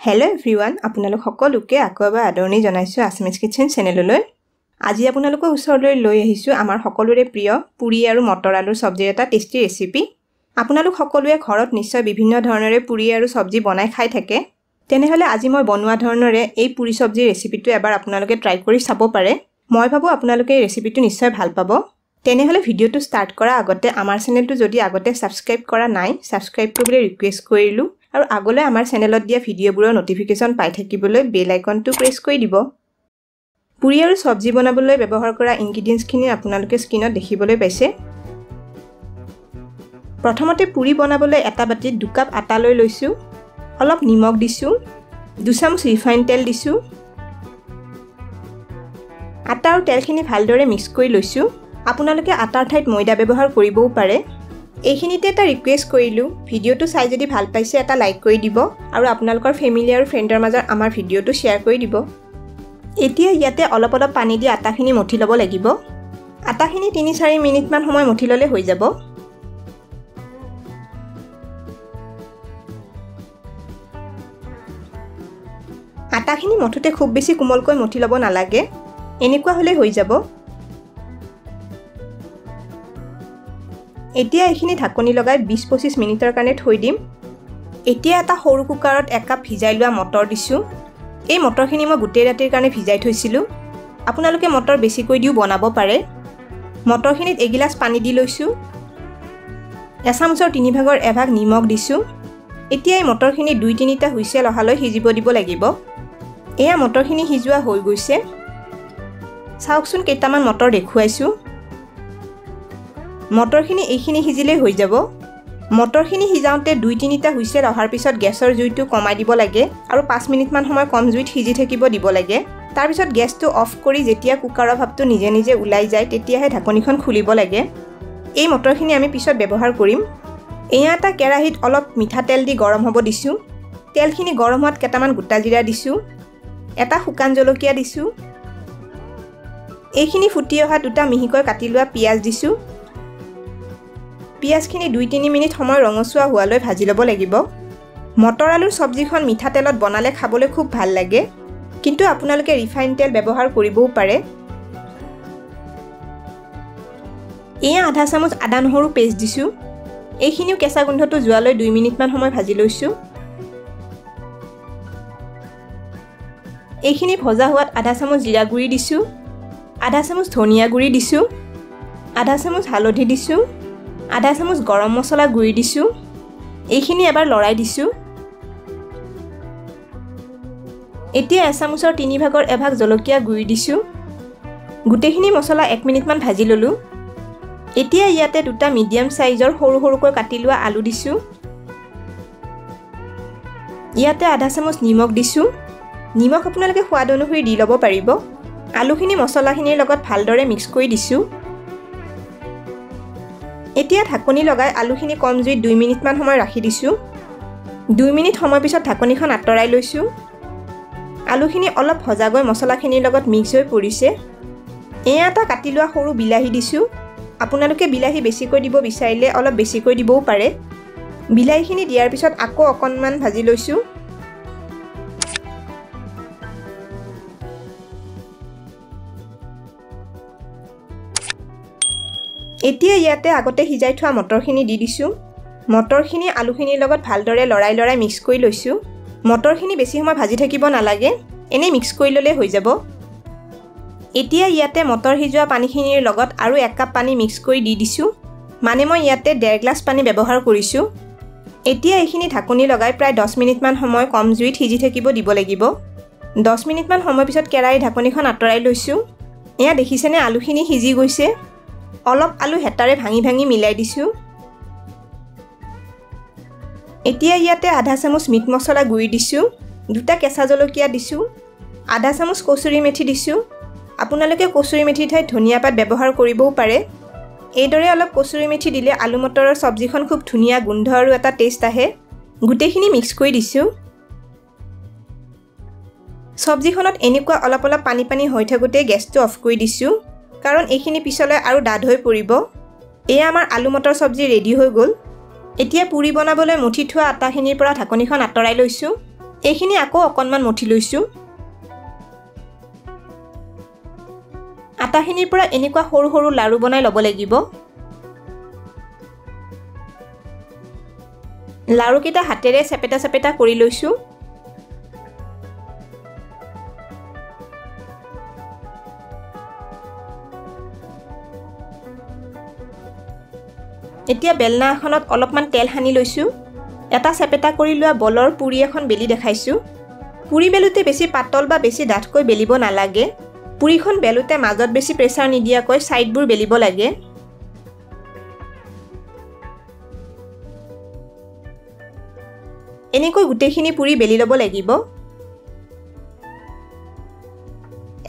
Hello everyone আপোনালোক সকলোকে আকৌ এবাৰ আদৰণি জনাইছোঁ আছমিজ কিটচেন চেনেললৈ আজি আপোনালোকৰ ওচৰলৈ লৈ আহিছোঁ আমাৰ সকলোৰে প্ৰিয় পুৰি আৰু মটৰ আলুৰ চব্জিৰ এটা টেষ্টি ৰেচিপি আপোনালোক সকলোৱে ঘৰত নিশ্চয় বিভিন্ন ধৰণেৰে পুৰি আৰু চব্জি বনাই খাই থাকে। তেনেহ'লে আজি মই বনোৱা ধৰণৰে এই পুৰি চব্জিৰ ৰেচিপিটো এবাৰ আপোনালোকে ট্ৰাই কৰি চাব পাৰে। মই ভাবোঁ আপোনালোকে এই ৰেচিপিটো নিশ্চয় ভাল পাব। তেনেহ'লে ভিডিঅ'টো ষ্টাৰ্ট কৰাৰ আগতে আমাৰ চেনেলটো যদি আগতে ছাবস্ক্ৰাইব কৰা নাই ছাবস্ক্ৰাইব কৰিবলৈ ৰিকুৱেষ্ট কৰিলোঁ। আৰু আগলৈ আমাৰ চেনেলত দিয়া ভিডিঅ'বোৰৰ ন'টিফিকেশ্যন পাই থাকিবলৈ বেল আইকনটো প্ৰেছ কৰি দিব। পুৰি আৰু চব্জি বনাবলৈ ব্যৱহাৰ কৰা ইনগ্ৰিডিয়েণ্টছখিনি আপোনালোকে স্ক্ৰীণত দেখিবলৈ পাইছে। প্ৰথমতে পুৰি বনাবলৈ এটা বাতিত দুকাপ আটা লৈ লৈছোঁ অলপ নিমখ দিছোঁ দুচামুচ ৰিফাইন তেল দিছোঁ। আটা আৰু তেলখিনি ভালদৰে মিক্স কৰি লৈছোঁ। আপোনালোকে আটাৰ ঠাইত ময়দা ব্যৱহাৰ কৰিবও পাৰে। এইখিনিতে এটা ৰিকুৱেষ্ট কৰিলোঁ। ভিডিঅ'টো চাই যদি ভাল পাইছে এটা লাইক কৰি দিব আৰু আপোনালোকৰ ফেমিলি আৰু ফ্ৰেণ্ডৰ মাজত আমাৰ ভিডিঅ'টো শ্বেয়াৰ কৰি দিব। এতিয়া ইয়াতে অলপ অলপ পানী দি আটাখিনি মঠি ল'ব লাগিব। আটাখিনি তিনি চাৰি মিনিটমান সময় মঠি ল'লে হৈ যাব। আটাখিনি মঠোতে খুব বেছি কোমলকৈ মঠি ল'ব নালাগে। এনেকুৱা হ'লে হৈ যাব। এতিয়া এইখিনি ঢাকনি লগাই বিছ পঁচিছ মিনিটৰ কাৰণে থৈ দিম। এতিয়া এটা সৰু কুকাৰত একাপ ভিজাই লোৱা মটৰ দিছোঁ। এই মটৰখিনি মই গোটেই ৰাতিৰ কাৰণে ভিজাই থৈছিলোঁ। আপোনালোকে মটৰ বেছিকৈ দিও বনাব পাৰে। মটৰখিনিত এগিলাচ পানী দি লৈছোঁ। এচামুচৰ তিনিভাগৰ এভাগ নিমখ দিছোঁ। এতিয়া এই মটৰখিনি দুই তিনিটা হুইচেল অহালৈ সিজিব দিব লাগিব। এয়া মটৰখিনি সিজোৱা হৈ গৈছে। চাওকচোন কেইটামান মটৰ দেখুৱাইছোঁ। মটৰখিনি এইখিনি সিজিলেই হৈ যাব। মটৰখিনি সিজাওঁতে দুই তিনিটা হুইচেল অহাৰ পিছত গেছৰ জুইটো কমাই দিব লাগে আৰু পাঁচ মিনিটমান সময় কম জুইত সিজি থাকিব দিব লাগে। তাৰপিছত গেছটো অফ কৰি যেতিয়া কুকাৰৰ ভাৱটো নিজে নিজে ওলাই যায় তেতিয়াহে ঢাকনিখন খুলিব লাগে। এই মটৰখিনি আমি পিছত ব্যৱহাৰ কৰিম। এয়া এটা কেৰাহীত অলপ মিঠাতেল দি গৰম হ'ব দিছোঁ। তেলখিনি গৰম হোৱাত কেইটামান গোটা জিৰা দিছোঁ। এটা শুকান জলকীয়া দিছোঁ। এইখিনি ফুটি অহা দুটা মিহিকৈ কাটি লোৱা পিঁয়াজ দিছোঁ। পিঁয়াজখিনি দুই তিনি মিনিট সময় ৰঙচুৱা হোৱালৈ ভাজি ল'ব লাগিব। মটৰ আলুৰ চব্জিখন মিঠাতেলত বনালে খাবলৈ খুব ভাল লাগে। কিন্তু আপোনালোকে ৰিফাইন তেল ব্যৱহাৰ কৰিবও পাৰে। এয়া আধা চামুচ আদা নহৰু পেষ্ট দিছোঁ। এইখিনিও কেঁচা গোন্ধটো যোৱালৈ দুই মিনিটমান সময় ভাজি লৈছোঁ। এইখিনি ভজা হোৱাত আধা চামুচ জিৰা গুড়ি দিছোঁ। আধা চামুচ ধনিয়া গুড়ি দিছোঁ। আধা চামুচ হালধি দিছোঁ। আধা চামুচ গৰম মছলা গুড়ি দিছোঁ। এইখিনি এবাৰ লৰাই দিছোঁ। এতিয়া এচামুচৰ তিনি ভাগৰ এভাগ জলকীয়া গুড়ি দিছোঁ। গোটেইখিনি মছলা এক মিনিটমান ভাজি ল'লোঁ। এতিয়া ইয়াতে দুটা মিডিয়াম চাইজৰ সৰু সৰুকৈ কাটি লোৱা আলু দিছোঁ। ইয়াতে আধা চামুচ নিমখ দিছোঁ। নিমখ আপোনালোকে সোৱাদ অনুসৰি দি ল'ব পাৰিব। আলুখিনি মছলাখিনিৰ লগত ভালদৰে মিক্স কৰি দিছোঁ। এতিয়া ঢাকনি লগাই আলুখিনি কম জুইত দুই মিনিটমান সময় ৰাখি দিছোঁ। দুই মিনিট সময় পিছত ঢাকনিখন আঁতৰাই লৈছোঁ। আলুখিনি অলপ ভজাগৈ মছলাখিনিৰ লগত মিক্স হৈ পৰিছে। এয়া এটা কাটি লোৱা সৰু বিলাহী দিছোঁ। আপোনালোকে বিলাহী বেছিকৈ দিব বিচাৰিলে অলপ বেছিকৈ দিবও পাৰে। বিলাহীখিনি দিয়াৰ পিছত আকৌ অকণমান ভাজি লৈছোঁ। এতিয়া ইয়াতে আগতে সিজাই থোৱা মটৰখিনি দি দিছোঁ। মটৰখিনি আলুখিনিৰ লগত ভালদৰে লৰাই লৰাই মিক্স কৰি লৈছোঁ। মটৰখিনি বেছি সময় ভাজি থাকিব নালাগে এনেই মিক্স কৰি ল'লে হৈ যাব। এতিয়া ইয়াতে মটৰ সিজোৱা পানীখিনিৰ লগত আৰু এক কাপ পানী মিক্স কৰি দি দিছোঁ। মানে মই ইয়াতে ডেৰ গ্লাছ পানী ব্যৱহাৰ কৰিছোঁ। এতিয়া এইখিনি ঢাকনি লগাই প্ৰায় দহ মিনিটমান সময় কম জুইত সিজি থাকিব দিব লাগিব। দহ মিনিটমান সময় পিছত কেৰাহী ঢাকনিখন আঁতৰাই লৈছোঁ। এয়া দেখিছেনে আলুখিনি সিজি গৈছে? অলপ আলু হেতাৰে ভাঙি ভাঙি মিলাই দিছোঁ। এতিয়া ইয়াতে আধা চামুচ মিট মছলা গুড়ি দিছোঁ দুটা কেঁচা জলকীয়া দিছোঁ আধা চামুচ কচুৰি মেথি দিছোঁ। আপোনালোকে কচুৰি মেথিৰ ঠাইত ধনিয়া পাত ব্যৱহাৰ কৰিবও পাৰে। এইদৰে অলপ কচুৰি মেথি দিলে আলু মটৰৰ চব্জিখন খুব ধুনীয়া গোন্ধ আৰু এটা টেষ্ট আহে। গোটেইখিনি মিক্স কৰি দিছোঁ। চব্জিখনত এনেকুৱা অলপ অলপ পানী পানী হৈ থাকোঁতে গেছটো অফ কৰি দিছোঁ। কাৰণ এইখিনি পিছলৈ আৰু ডাঠ হৈ পৰিব। এয়া আমাৰ আলু মটৰ চব্জি ৰেডি হৈ গ'ল। এতিয়া পুৰি বনাবলৈ মুঠি থোৱা আটাখিনিৰ পৰা ঢাকনিখন আঁতৰাই লৈছোঁ। এইখিনি আকৌ অকণমান মঠি লৈছোঁ। আটাখিনিৰ পৰা এনেকুৱা সৰু সৰু লাড়ু বনাই ল'ব লাগিব। লাড়ুকেইটা হাতেৰে চেপেটা চেপেটা কৰি লৈছোঁ। এতিয়া বেলনা এখনত অলপমান তেল সানি লৈছোঁ। এটা চেপেটা কৰি লোৱা বলৰ পুৰি এখন বেলি দেখাইছোঁ। পুৰি বেলোতে বেছি পাতল বা বেছি ডাঠকৈ বেলিব নালাগে। পুৰিখন বেলোতে মাজত বেছি প্ৰেছাৰ নিদিয়াকৈ ছাইডবোৰ বেলিব লাগে। এনেকৈ গোটেইখিনি পুৰি বেলি ল'ব লাগিব।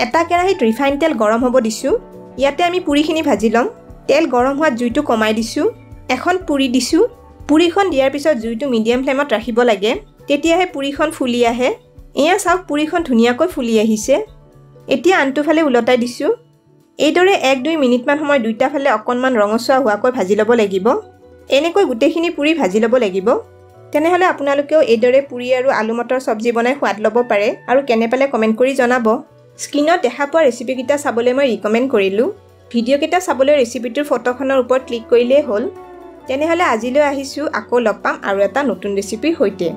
এটা কেৰাহীত ৰিফাইন তেল গৰম হ'ব দিছোঁ। ইয়াতে আমি পুৰিখিনি ভাজি ল'ম। তেল গৰম হোৱাত জুইটো কমাই দিছোঁ। এখন পুৰি দিছোঁ। পুৰিখন দিয়াৰ পিছত জুইটো মিডিয়াম ফ্লেমত ৰাখিব লাগে। তেতিয়াহে পুৰিখন ফুলি আহে। এয়া চাওক পুৰিখন ধুনীয়াকৈ ফুলি আহিছে। এতিয়া আনটো ফালে ওলটাই দিছোঁ। এইদৰে এক দুই মিনিটমান সময় দুইটা ফালে অকণমান ৰঙচুৱা হোৱাকৈ ভাজি ল'ব লাগিব। এনেকৈ গোটেইখিনি পুৰি ভাজি ল'ব লাগিব। তেনেহ'লে আপোনালোকেও এইদৰে পুৰি আৰু আলু মটৰ চব্জি বনাই সোৱাদ ল'ব পাৰে আৰু কেনে পালে কমেণ্ট কৰি জনাব। স্ক্ৰীণত দেখা পোৱা ৰেচিপিকেইটা চাবলৈ মই ৰিকমেণ্ড কৰিলোঁ। ভিডিঅ'কেইটা চাবলৈ ৰেচিপিটোৰ ফটোখনৰ ওপৰত ক্লিক কৰিলেই হ'ল। তেনেহ'লে আজিলৈ আহিছোঁ আকৌ লগ পাম আৰু এটা নতুন ৰেচিপিৰ সৈতে।